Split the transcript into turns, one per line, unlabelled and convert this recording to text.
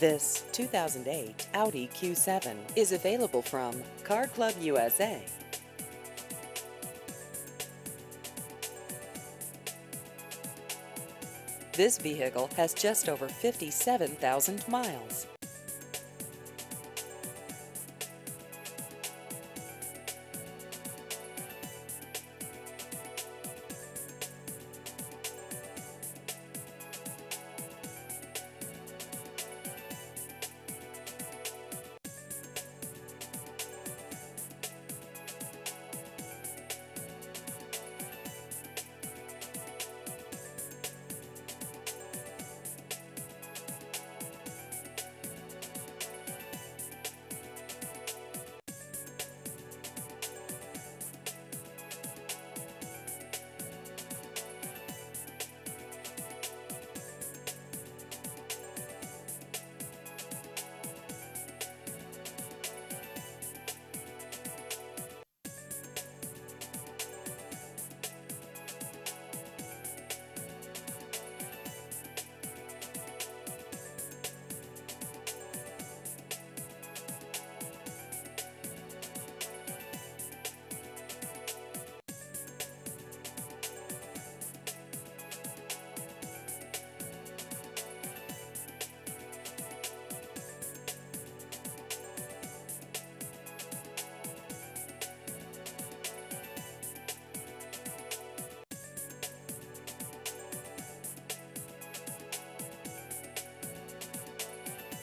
This 2008 Audi Q7 is available from Car Club USA. This vehicle has just over 57,000 miles.